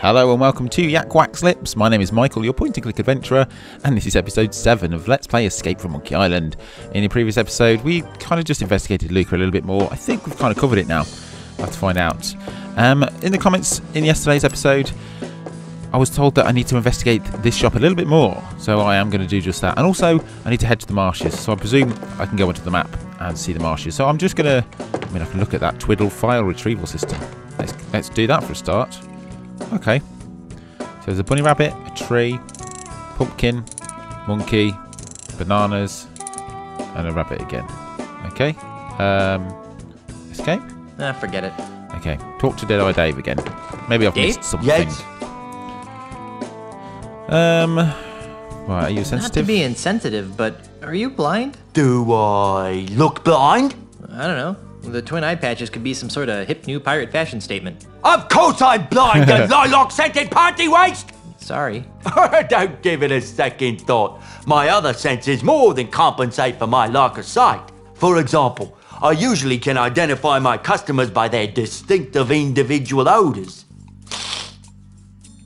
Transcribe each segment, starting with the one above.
Hello and welcome to Yak Wax Lips. My name is Michael, your point and click adventurer, and this is episode 7 of Let's Play Escape from Monkey Island. In the previous episode, we kind of just investigated Lucre a little bit more. I think we've kind of covered it now. I'll have to find out. Um, in the comments in yesterday's episode, I was told that I need to investigate this shop a little bit more, so I am going to do just that. And also, I need to head to the marshes, so I presume I can go onto the map and see the marshes. So I'm just going to, I mean, I can look at that Twiddle file retrieval system. Let's, let's do that for a start. Okay. So there's a bunny rabbit, a tree, pumpkin, monkey, bananas, and a rabbit again. Okay. Um, escape? Ah, forget it. Okay. Talk to Deadeye Dave again. Maybe I've Dave? missed something. Yes. Um, right, are you sensitive? Not to sensitive? be insensitive, but are you blind? Do I look blind? I don't know. The twin eye patches could be some sort of hip new pirate fashion statement. Of course I'm blind, you lilac scented party waste! Sorry. Don't give it a second thought. My other senses more than compensate for my lack of sight. For example, I usually can identify my customers by their distinctive individual odors.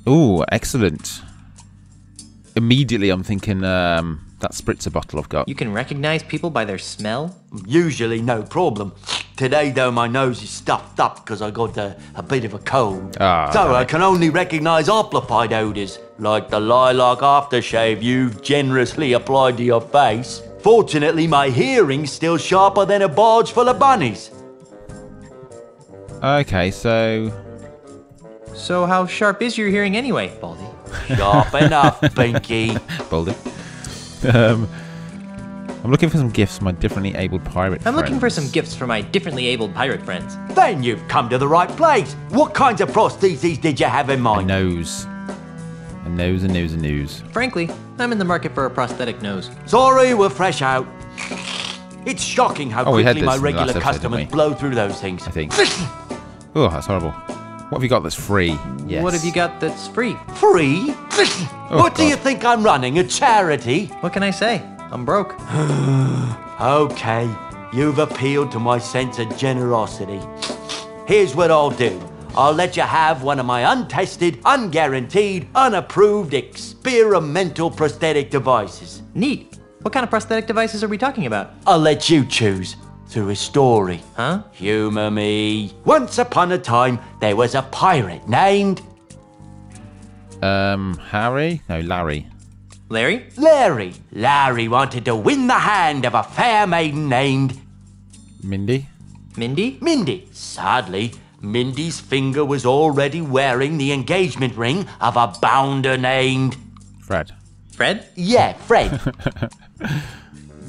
Ooh, excellent. Immediately, I'm thinking um, that spritzer bottle I've got. You can recognize people by their smell? Usually no problem. Today though my nose is stuffed up because I got a, a bit of a cold. Ah, so damn I can only recognize amplified odors, like the lilac aftershave you've generously applied to your face. Fortunately, my hearing's still sharper than a barge full of bunnies. Okay, so So, how sharp is your hearing anyway, Baldy? Sharp enough, Pinky. Baldy. Um, I'm looking for some gifts for my differently abled pirate. I'm looking for some friends. gifts for my differently abled pirate friends. Then you've come to the right place. What kinds of prostheses did you have in mind? A nose. A nose, a nose, a nose. Frankly, I'm in the market for a prosthetic nose. Sorry, we're fresh out. It's shocking how Oh, quickly my this in the last regular episode, customers blow through those things. I think. Oh, that's horrible. What have you got that's free? Yes. What have you got that's free? Free? Oh, what do you think I'm running? A charity? What can I say? I'm broke. Okay, you've appealed to my sense of generosity. Here's what I'll do. I'll let you have one of my untested, unguaranteed, unapproved experimental prosthetic devices. Neat. What kind of prosthetic devices are we talking about? I'll let you choose through a story. Huh? Humor me. Once upon a time, there was a pirate named Um, Harry? No, Larry. Larry? Larry. Larry wanted to win the hand of a fair maiden named Mindy? Mindy? Mindy. Sadly, Mindy's finger was already wearing the engagement ring of a bounder named. Fred. Fred? Yeah, Fred.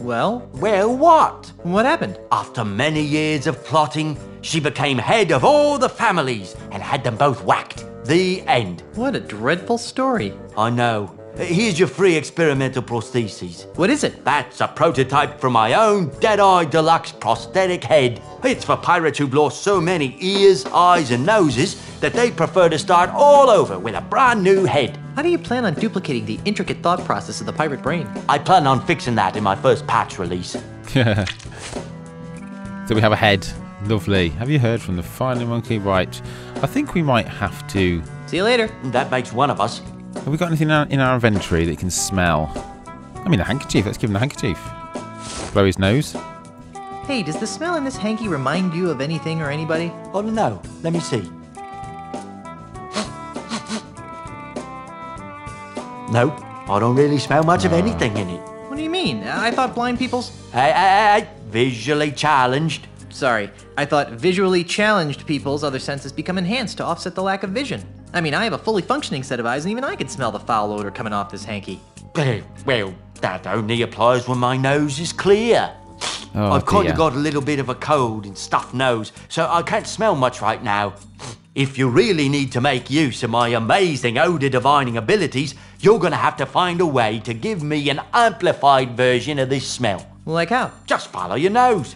Well, well, what? what happened? After many years of plotting, she became head of all the families and had them both whacked. The end. What a dreadful story. I know. Here's your free experimental prosthesis. What is it? That's a prototype for my own Deadeye Deluxe prosthetic head. It's for pirates who've lost so many ears, eyes, and noses that they prefer to start all over with a brand new head. How do you plan on duplicating the intricate thought process of the pirate brain? I plan on fixing that in my first patch release. so we have a head. Lovely. Have you heard from the final monkey? Right. I think we might have to. See you later. That makes one of us. Have we got anything in our, in our inventory that you can smell? I mean, a handkerchief. Let's give him the handkerchief. Blow his nose. Hey, does the smell in this hanky remind you of anything or anybody? Oh, don't. Let me see. Nope. I don't really smell much of anything in it. What do you mean? I thought blind people's. Hey, hey, hey, hey, visually challenged. Sorry, I thought visually challenged people's other senses become enhanced to offset the lack of vision. I mean, I have a fully functioning set of eyes, and even I can smell the foul odor coming off this hanky. Well, that only applies when my nose is clear. Oh, I've kind of got a little bit of a cold and stuffed nose, so I can't smell much right now. If you really need to make use of my amazing odor divining abilities, you're gonna have to find a way to give me an amplified version of this smell. Like how? Just follow your nose.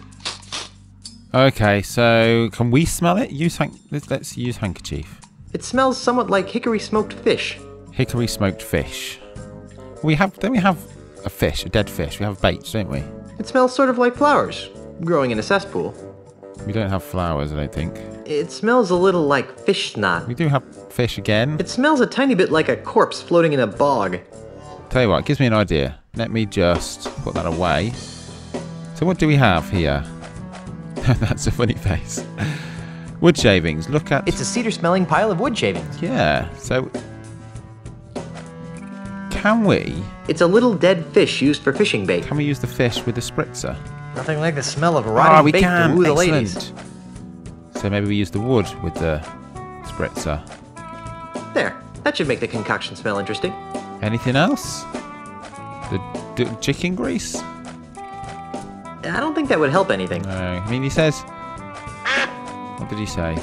Okay, so can we smell it? Use hank- let's, let's use handkerchief. It smells somewhat like hickory smoked fish. Hickory smoked fish. We have. Don't we have a fish? A dead fish. We have baits, don't we? It smells sort of like flowers growing in a cesspool. We don't have flowers, I don't think. It smells a little like fish snot. We do have fish again. It smells a tiny bit like a corpse floating in a bog. Tell you what, it gives me an idea. Let me just put that away. So what do we have here? That's a funny face. Wood shavings. Look at... It's a cedar smelling pile of wood shavings. Yeah, so... Can we... It's a little dead fish used for fishing bait. Can we use the fish with the spritzer? Nothing like the smell of rotting ah, we bait can. to woo the Excellent. ladies. So maybe we use the wood with the spritzer. There. That should make the concoction smell interesting. Anything else? The d- chicken grease? I don't think that would help anything. No. I mean, he says. What did he say?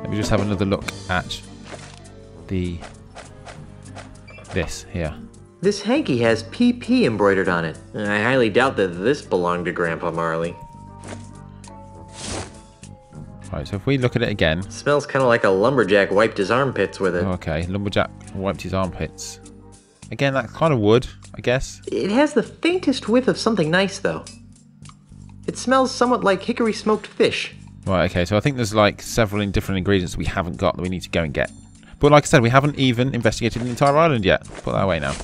Let me just have another look at the. This here. This hanky has PP embroidered on it. I highly doubt that this belonged to Grandpa Marley. Right, so if we look at it again. Smells kind of like a lumberjack wiped his armpits with it. Oh, okay, Lumberjack wiped his armpits. Again, that's kind of wood, I guess. It has the faintest whiff of something nice, though. It smells somewhat like hickory smoked fish. Right, okay, so I think there's like several different ingredients we haven't got that we need to go and get. But like I said, we haven't even investigated the entire island yet. Put that away now.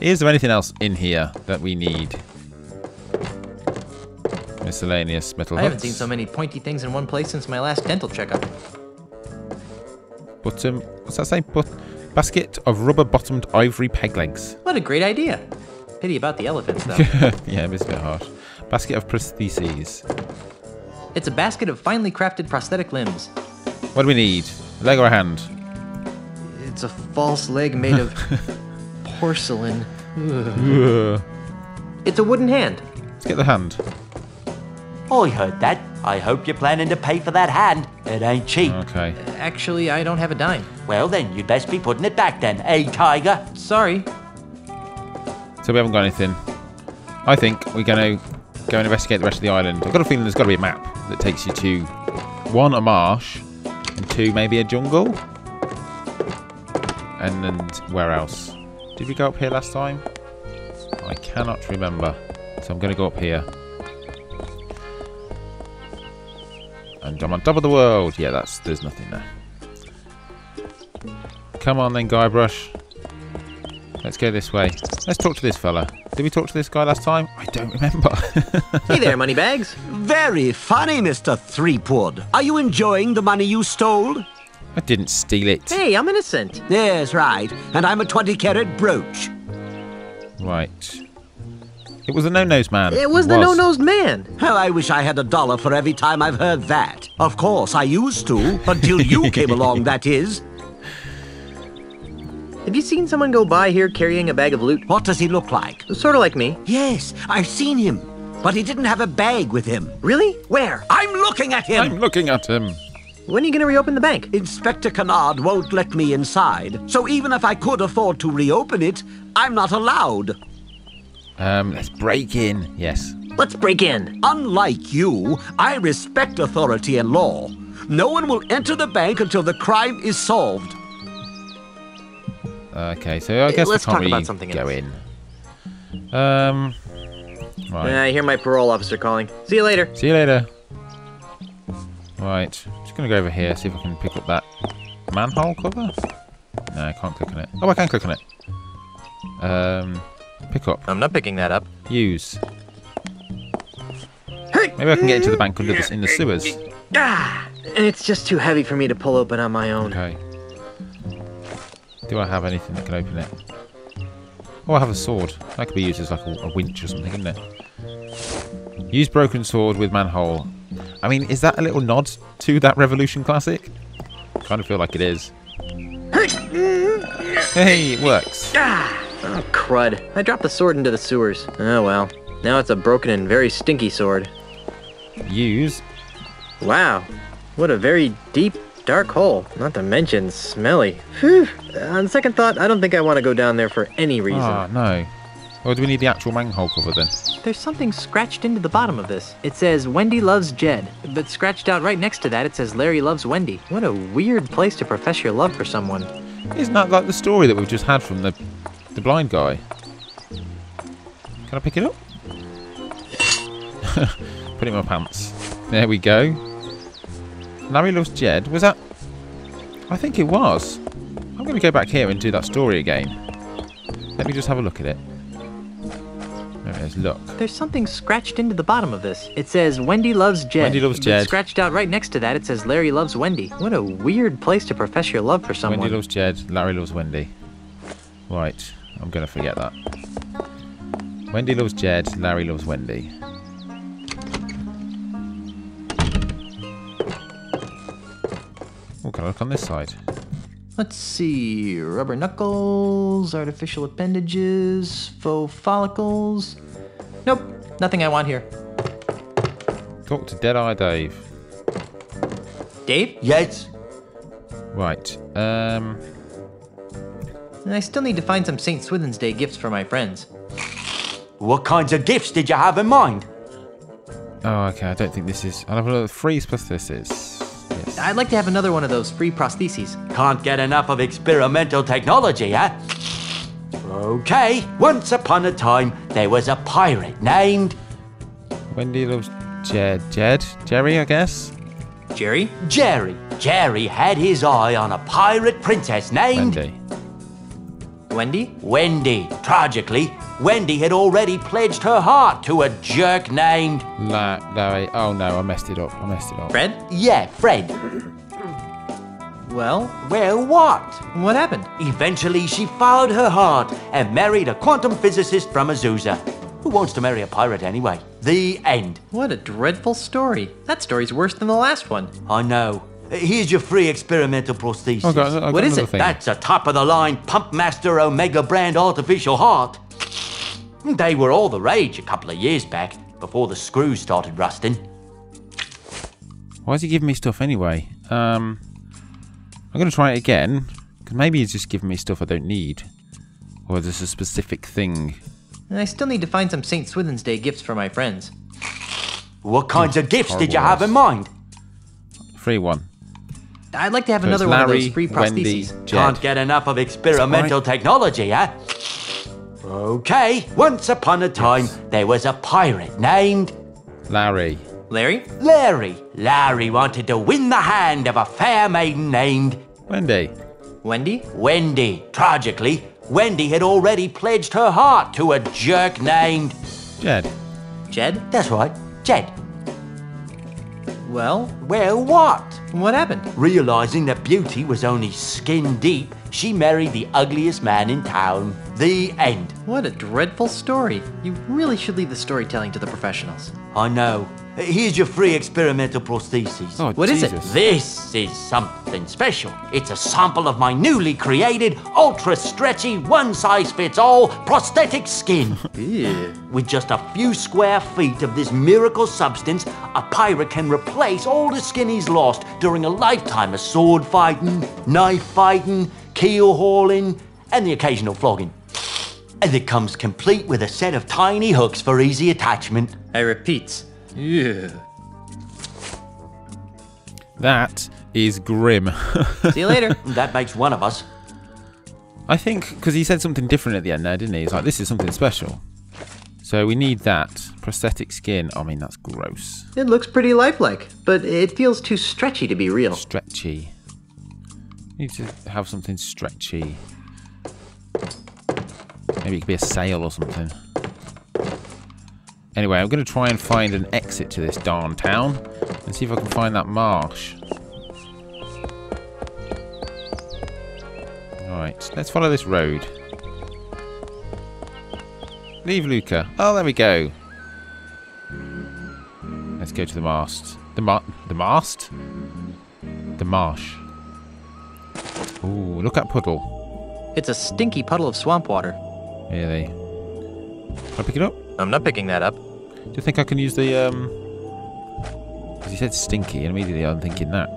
Is there anything else in here that we need? Miscellaneous metal I haven't seen so many pointy things in one place since my last dental checkup. But, um, what's that say? But basket of rubber-bottomed ivory peg legs. What a great idea! Pity about the elephants, though. yeah, it's a bit harsh. Basket of prostheses. it's a basket of finely crafted prosthetic limbs. What do we need? A leg or a hand? It's a false leg made of porcelain. Ugh. It's a wooden hand. Let's get the hand. I heard that. I hope you're planning to pay for that hand. It ain't cheap. Okay. Actually, I don't have a dime. Well, then, you'd best be putting it back then, eh, Tiger? Sorry. So we haven't got anything. I think we're going to go and investigate the rest of the island. I've got a feeling there's got to be a map that takes you to one, a marsh, and two, maybe a jungle. And then where else? Did we go up here last time? I cannot remember. So I'm going to go up here. And I'm on top of the world. Yeah, that's there's nothing there. Come on then, Guybrush. Let's go this way. Let's talk to this fella. Did we talk to this guy last time? I don't remember. Hey there, Moneybags. Very funny, Mr. Threepwood. Are you enjoying the money you stole? I didn't steal it. Hey, I'm innocent. Yes, right. And I'm a 20 carat brooch. Right. It was the no-nose man. It was the no-nosed man. Oh, I wish I had a dollar for every time I've heard that. Of course, I used to, until you came along, that is. Have you seen someone go by here carrying a bag of loot? What does he look like? Sort of like me. Yes, I've seen him. But he didn't have a bag with him. Really? Where? I'm looking at him! I'm looking at him. When are you gonna reopen the bank? Inspector Canard won't let me inside, so even if I could afford to reopen it, I'm not allowed. Um, let's break in. Yes. Let's break in. Unlike you, I respect authority and law. No one will enter the bank until the crime is solved. Okay, so I guess let's we can't talk about really something go else. in. Um, right. I hear my parole officer calling. See you later. See you later. Right. Just gonna go over here, see if I can pick up that manhole cover. No, I can't click on it. Oh, I can click on it. Um, pick up. I'm not picking that up. Use. Maybe I can get into the bank under this in the sewers. Ah, it's just too heavy for me to pull open on my own. Okay. Do I have anything that can open it? Oh, I have a sword. That could be used as like a, a winch or something, isn't it? Use broken sword with manhole. I mean, is that a little nod to that Revolution classic? Kind of feel like it is. Hey, it works. Ah, oh, crud. I dropped the sword into the sewers. Oh, well. Now it's a broken and very stinky sword. Use. Wow. What a very deep, dark hole. Not to mention smelly. Phew. On second thought, I don't think I want to go down there for any reason. Ah, no. Or do we need the actual manhole cover then? There's something scratched into the bottom of this. It says Wendy loves Jed, but scratched out right next to that it says Larry loves Wendy. What a weird place to profess your love for someone. Isn't that like the story that we've just had from the the blind guy? Can I pick it up? Put it in my pants. There we go. Larry loves Jed. Was that? I think it was. I'm going to go back here and do that story again. Let me just have a look at it. There it is. Look. There's something scratched into the bottom of this. It says Wendy loves Jed. Wendy loves Jed. Scratched out right next to that, it says Larry loves Wendy. What a weird place to profess your love for someone. Wendy loves Jed. Larry loves Wendy. Right. I'm going to forget that. Wendy loves Jed. Larry loves Wendy. Can I look on this side? Let's see. Rubber knuckles, artificial appendages, faux follicles. Nope, nothing I want here. Talk to Deadeye Dave. Dave? Yes? Right. Um. I still need to find some St. Swithin's Day gifts for my friends. What kinds of gifts did you have in mind? Oh, okay. I don't think this is. I'll have a look. Freeze plus this is. Yes. I'd like to have another one of those free prostheses. Can't get enough of experimental technology, huh? Okay, once upon a time, there was a pirate named Wendy loves Jed. Jed? Jerry, I guess? Jerry? Jerry. Jerry had his eye on a pirate princess named Wendy. Wendy? Wendy. Tragically, Wendy had already pledged her heart to a jerk named, La- Larry. Oh no, I messed it up. I messed it up. Fred? yeah, Fred. Well, Well, what? what happened? Eventually, she followed her heart and married a quantum physicist from Azusa. Who wants to marry a pirate anyway? The end. What a dreadful story. That story's worse than the last one. I know. Here's your free experimental prosthesis. Got, What is it? Thing. That's a top of the line Pumpmaster Omega brand artificial heart. They were all the rage a couple of years back, before the screws started rusting. Why is he giving me stuff anyway? Um, I'm going to try it again. Because maybe he's just giving me stuff I don't need. Or there's a specific thing. And I still need to find some St. Swithin's Day gifts for my friends. What kinds of gifts did you have in mind? Free one. I'd like to have So it's another one of those free Wendy, prostheses. Jed. Can't get enough of experimental technology, huh? Okay, once upon a time, there was a pirate named Larry. Larry? Larry. Larry wanted to win the hand of a fair maiden named Wendy. Wendy? Wendy. Tragically, Wendy had already pledged her heart to a jerk named. Jed. Jed? That's right, Jed. Well, Well, what? what happened? Realizing that beauty was only skin deep, she married the ugliest man in town. The end. What a dreadful story. You really should leave the storytelling to the professionals. I know. Here's your free experimental prosthesis. Oh, What is it? This is something special. It's a sample of my newly created, ultra stretchy, one size fits all prosthetic skin. With just a few square feet of this miracle substance, a pirate can replace all the skin he's lost during a lifetime of sword fighting, knife fighting, keel hauling, and the occasional flogging. And it comes complete with a set of tiny hooks for easy attachment. I repeat. Yeah. That is grim. See you later. That makes one of us. I think because he said something different at the end there, didn't he? He's like, this is something special. So we need that. Prosthetic skin. I mean, that's gross. it looks pretty lifelike, but it feels too stretchy to be real. Stretchy. Need to have something stretchy. Maybe it could be a sail or something. Anyway, I'm going to try and find an exit to this darn town and see if I can find that marsh. Alright, let's follow this road. Leave Lucre. Oh, there we go. Let's go to the mast. The ma- the mast? The marsh. Ooh, look at puddle. It's a stinky puddle of swamp water. Really. Can I pick it up? I'm not picking that up. Do you think I can use the um? Because he said stinky, and immediately I'm thinking that.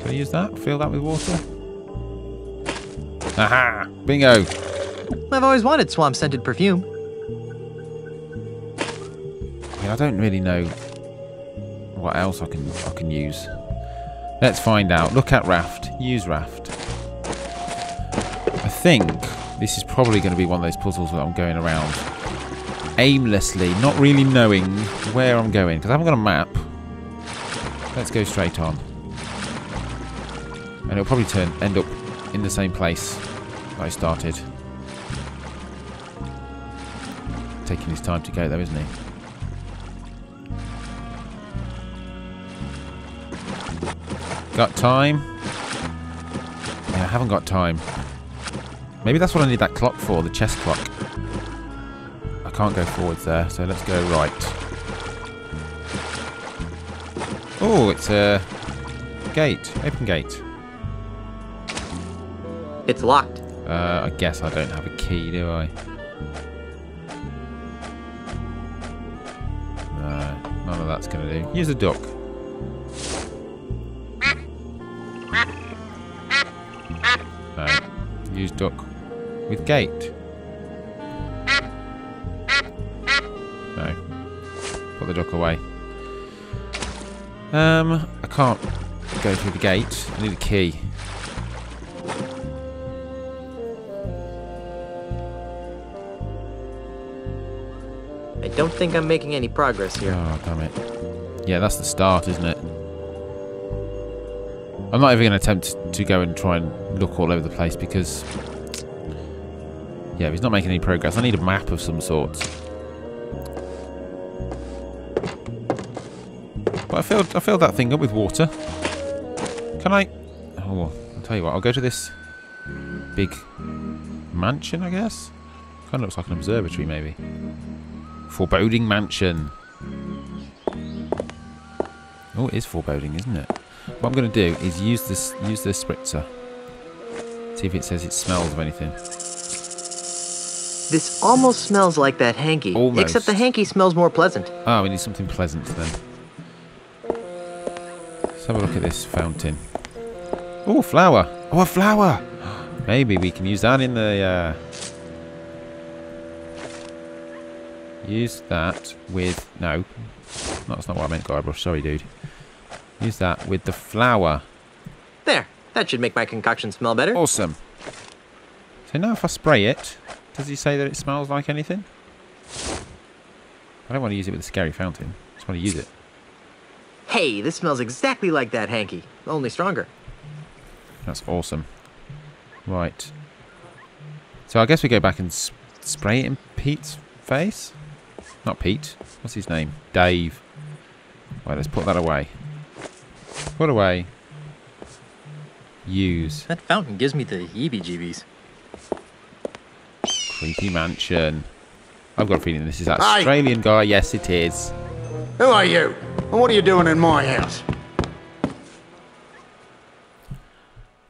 Can I use that? Fill that with water. Aha! Bingo! I've always wanted swamp scented perfume. I, mean, I don't really know what else I can I can use. Let's find out. Look at raft. Use raft. I think this is probably going to be one of those puzzles where I'm going around aimlessly, not really knowing where I'm going because I haven't got a map. Let's go straight on. And it'll probably turn end up in the same place I started. Taking his time to go though, isn't he? Got time? Yeah, I haven't got time. Maybe that's what I need that clock for, the chest clock. Can't go forwards there, so let's go right. Oh, it's a gate. Open gate. It's locked. Uh, I guess I don't have a key, do I? No, none of that's going to do. Use a duck. No. Use duck with gate. No. Put the duck away. Um, I can't go through the gate. I need a key. I don't think I'm making any progress here. Oh, damn it. Yeah, that's the start, isn't it? I'm not even going to attempt to go and try and look all over the place because... Yeah, he's not making any progress, I need a map of some sort. But I filled, I filled that thing up with water. Can I... Oh, I'll tell you what, I'll go to this big mansion, I guess? Kind of looks like an observatory, maybe. Foreboding Mansion. Oh, it is foreboding, isn't it? What I'm going to do is use this use this spritzer. See if it says it smells of anything. This almost smells like that hanky. Almost. Except the hanky smells more pleasant. Ah, we need something pleasant then. Let's have a look at this fountain. Oh, flower. Oh, a flower. Maybe we can use that in the... Uh, use that with... No. That's not what I meant, Guybrush. Sorry, dude. Use that with the flower. There. That should make my concoction smell better. Awesome. So now if I spray it, does he say that it smells like anything? I don't want to use it with a scary fountain. I just want to use it. Hey, this smells exactly like that hanky, only stronger. That's awesome. Right. So I guess we go back and s spray it in Pete's face? Not Pete. What's his name? Dave. Right, let's put that away. Put away. Use. That fountain gives me the heebie-jeebies. Creepy mansion. I've got a feeling this is that! Australian guy. Yes, it is. Who are you? And what are you doing in my house?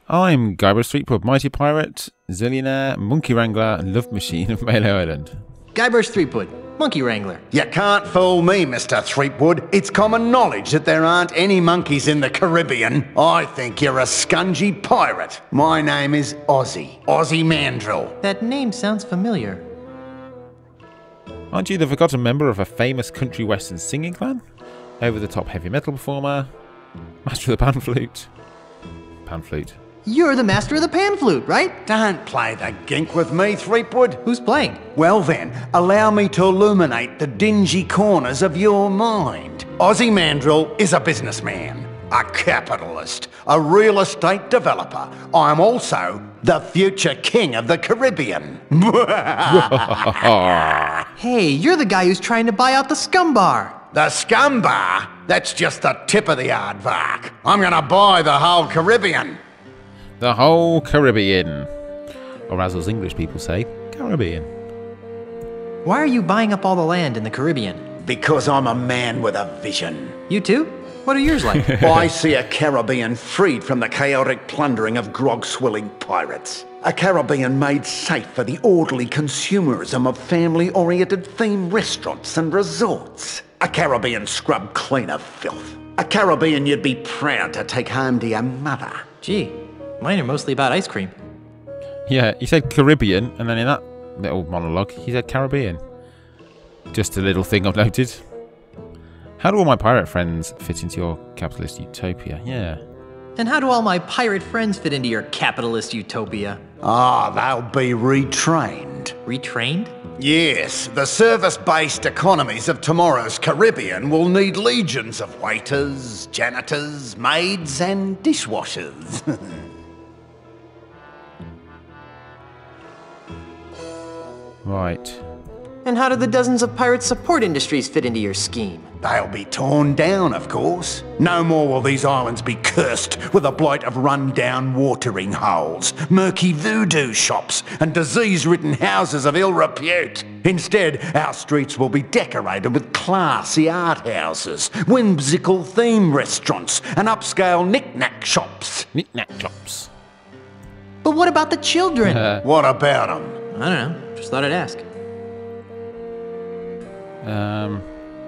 I'm Guybrush Threepwood, Mighty Pirate, Zillionaire, Monkey Wrangler, and Love Machine of Melee Island. Guybrush Threepwood, Monkey Wrangler. You can't fool me, Mr. Threepwood. It's common knowledge that there aren't any monkeys in the Caribbean. I think you're a scungy pirate. My name is Ozzie. Ozzie Mandrill. That name sounds familiar. Aren't you the forgotten member of a famous country western singing clan? Over the top heavy metal performer? Master of the pan flute? Pan flute. You're the master of the pan flute, right? Don't play the gink with me, Threepwood. Who's playing? Well then, allow me to illuminate the dingy corners of your mind. Ozzie Mandrill is a businessman, a capitalist, a real estate developer. I'm also the future king of the Caribbean. Hey, you're the guy who's trying to buy out the Scumm Bar. The Scumm Bar? That's just the tip of the aardvark. I'm gonna buy the whole Caribbean. The whole Caribbean. Or as us English people say, Caribbean. Why are you buying up all the land in the Caribbean? Because I'm a man with a vision. You too? What are yours like? I see a Caribbean freed from the chaotic plundering of grog swilling pirates. A Caribbean made safe for the orderly consumerism of family oriented themed restaurants and resorts. A Caribbean scrub clean of filth. A Caribbean you'd be proud to take home to your mother. Gee, mine are mostly about ice cream. Yeah, he said Caribbean, and then in that little monologue, he said Caribbean. Just a little thing I've noted. How do all my pirate friends fit into your capitalist utopia? Yeah. And how do all my pirate friends fit into your capitalist utopia? Ah, they'll be retrained. retrained. Retrained? Yes, the service based economies of tomorrow's Caribbean will need legions of waiters, janitors, maids, and dishwashers. Right. And how do the dozens of pirate support industries fit into your scheme? They'll be torn down, of course. No more will these islands be cursed with a blight of run-down watering holes, murky voodoo shops, and disease-ridden houses of ill repute. Instead, our streets will be decorated with classy art houses, whimsical theme restaurants, and upscale knick-knack shops. Knick-knack chops. But what about the children? What about them? I don't know. Just thought I'd ask. Um,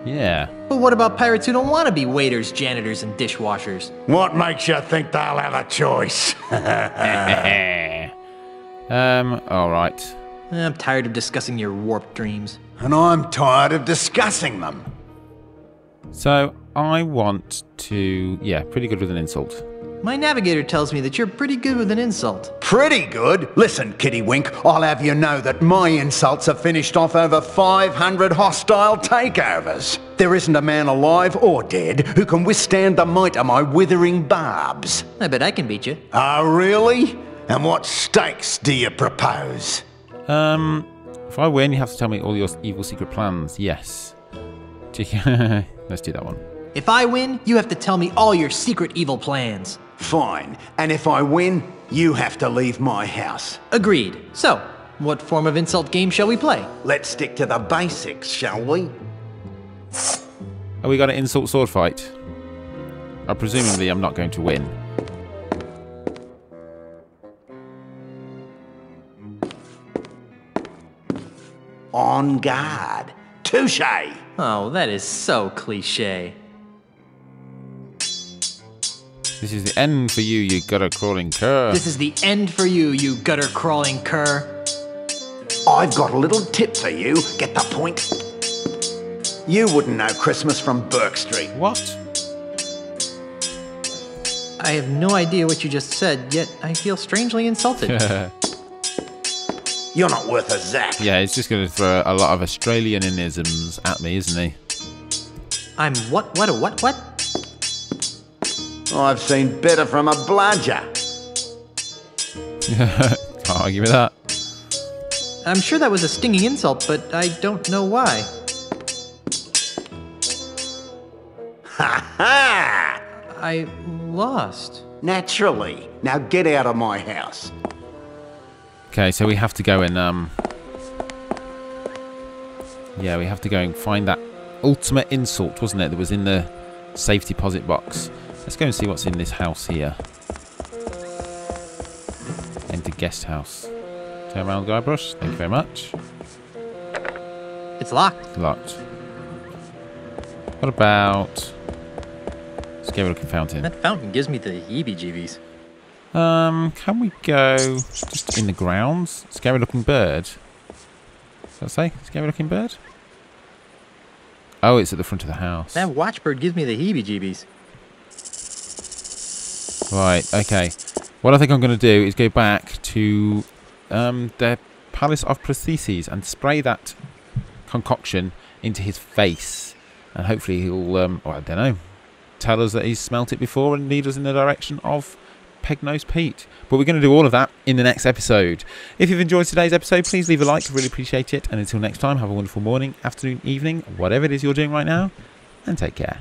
yeah. But what about pirates who don't want to be waiters, janitors, and dishwashers? What makes you think they'll have a choice? um, alright. I'm tired of discussing your warped dreams. and I'm tired of discussing them. So, I want to... Yeah, pretty good with an insult. My navigator tells me that you're pretty good with an insult. Pretty good. Listen, Kitty Wink, I'll have you know that my insults have finished off over 500 hostile takeovers. There isn't a man alive or dead who can withstand the might of my withering barbs. I bet I can beat you. Oh, really? And what stakes do you propose? Um, if I win, you have to tell me all your evil secret plans. Yes. Let's do that one. If I win, you have to tell me all your secret evil plans. Fine. And if I win, you have to leave my house. Agreed. So, what form of insult game shall we play? Let's stick to the basics, shall we? Are we going to insult sword fight. Uh, presumably, I'm not going to win. On guard. Touche! Oh, that is so cliche. This is the end for you, you gutter crawling cur. This is the end for you, you gutter crawling cur. I've got a little tip for you. Get the point? You wouldn't know Christmas from Bourke Street. What? I have no idea what you just said, yet I feel strangely insulted. You're not worth a zap. Yeah, he's just going to throw a lot of Australianisms at me, isn't he? I'm what, what, a what, what? I've seen better from a bludger. Can't argue with that. I'm sure that was a stinging insult, but I don't know why. Ha ha! I lost. Naturally. Now get out of my house. Okay, so we have to go and um. Yeah, we have to go and find that ultimate insult, wasn't it? That was in the safe deposit box. Let's go and see what's in this house here. Enter guest house. Turn around, Guybrush. Thank you very much. It's locked. Locked. What about scary looking fountain? That fountain gives me the heebie-jeebies. Um, can we go just in the grounds? Scary looking bird. Does that say scary looking bird? Oh, it's at the front of the house. That watchbird gives me the heebie-jeebies. Right, okay. What I think I'm going to do is go back to um, the Palace of Prostheses and spray that concoction into his face. And hopefully he'll, um, well, I don't know, tell us that he's smelt it before and lead us in the direction of Pegnose Pete. But we're going to do all of that in the next episode. If you've enjoyed today's episode, please leave a like. Really appreciate it. And until next time, have a wonderful morning, afternoon, evening, whatever it is you're doing right now. And take care.